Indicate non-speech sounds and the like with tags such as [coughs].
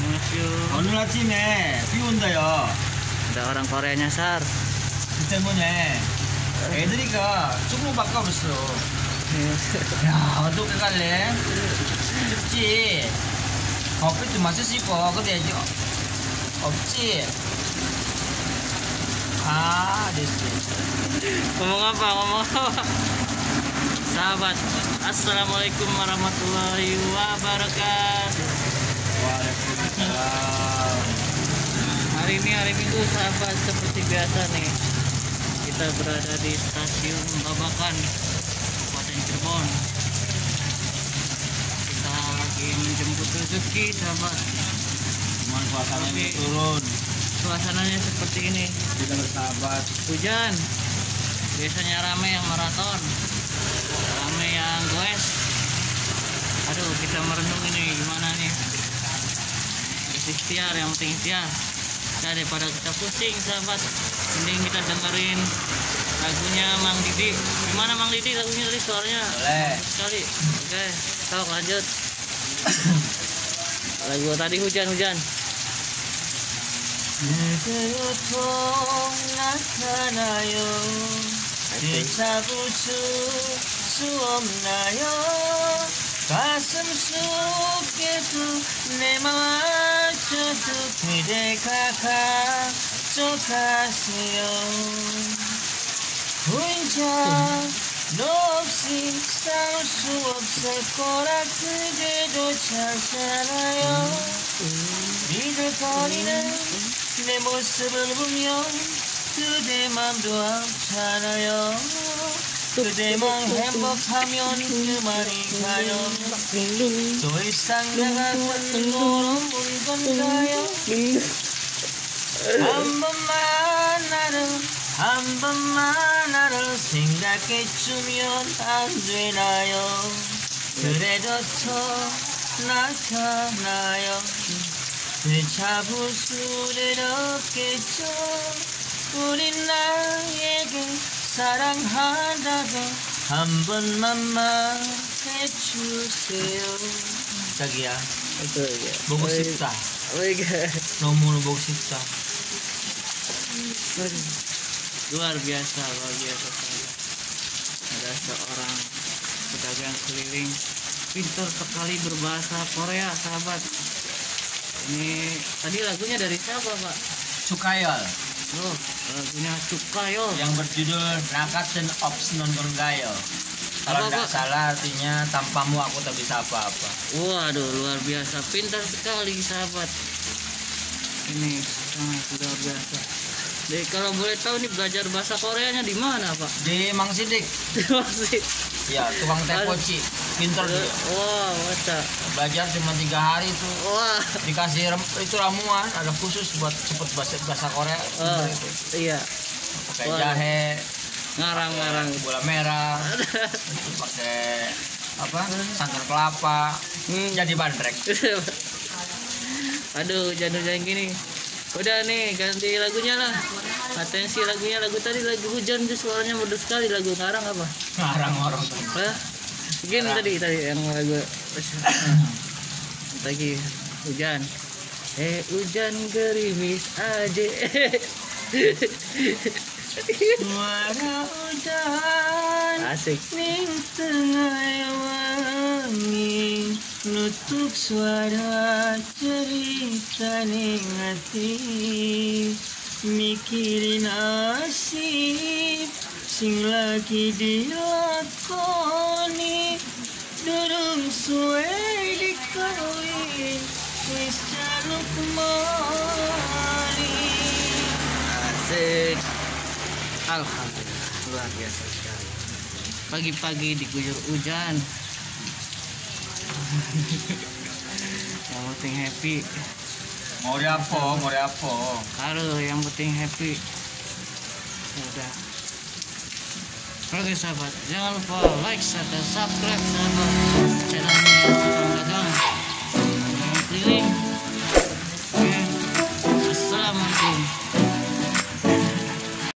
Annyeonghaseyo. 오늘 아침에 비 온다요. Ada orang Koreanya Sar. 그 때문에 애들이가 조금 바꿔봤어. 야, 어떻게 갈래? 춥지? 커피도 마실 수 있고, 근데 이제 없지? 아, 됐어. ngomong apa? Ngomong apa? Sahabat, Assalamualaikum warahmatullahi wabarakatuh. Waalaikumsalam. Hari ini hari Minggu sahabat seperti biasa nih kita berada di stasiun Babakan Kabupaten Cirebon. Kita lagi menjemput rezeki sahabat. Cuman suasananya turun. suasananya seperti ini. Kita bersahabat. hujan. Biasanya rame yang maraton. Rame yang goes. Aduh kita merenung ini gimana nih ikhtiar yang penting ikhtiar. Nah, daripada kita pusing sahabat mending kita dengerin lagunya Mang Didi. Gimana Mang Didi lagunya tadi suaranya? Boleh. Sekali. Oke sok lanjut. [coughs] Lagu tadi hujan-hujan. 그대 가 가져가세요. 혼자 너 없이 싸울 수 없을 거라 그대도 잘잖아요? 미들거리는 내 모습을 보면 그대 맘도 아잖아요 그대만 행복하면 그만인가요 더 이상 내가 그런 건 건가요 한 번만 나를 한 번만 나를 생각해 주면 안 되나요? 그래도 더 나타나요. 되잡을 수는 없겠죠. 우린 나에게 사랑한다고 한 번만 말해주세요 자기야 itu ya 보고 싶다 oh iya 너무 보고 싶다 luar biasa luar biasa sahabat. ada seorang pedagang keliling pintar sekali berbahasa Korea sahabat ini tadi lagunya dari siapa pak Cukayol oh lagunya Cukayo yang berjudul Nakaten Ops Non Gayo kalau tidak salah artinya tanpamu aku tak bisa apa-apa. Waduh luar biasa. Pintar sekali sahabat. Ini sangat luar biasa jadi kalau boleh tahu nih belajar bahasa Koreanya di mana pak? Di Mang Sidik. [laughs] Masih ya tukang tepoci pinter dia. Wah masa. Belajar cuma tiga hari itu. Wah. Dikasih rem- itu ramuan ada khusus buat cepet bahasa bahasa Korea. Oh, itu. iya. Pakai Wah. jahe. Ngarang-ngarang gula merah. [laughs] Pakai apa santan kelapa. Hmm. jadi bandrek. [laughs] Aduh, jangan-jangan gini. Udah nih, ganti lagunya lah. Atensi lagunya lagu tadi lagu hujan tuh suaranya merdu sekali lagu ngarang apa? ngarang orang Hah? Begini tadi tadi yang lagu [laughs] lagi hujan. Eh hujan gerimis aja. suara hujan Asik. ning tengah nutuk suara cerita ning hati mikirin nasib sing lagi dilakoni durung suwe dikawin wis jaluk mari Asik. Alhamdulillah, luar biasa sekali. Pagi-pagi diguyur hujan. [laughs] yang penting happy. mau apa mau apa Karo yang penting happy. Ya Udah. Oke sahabat, jangan lupa like serta subscribe sahabat channelnya.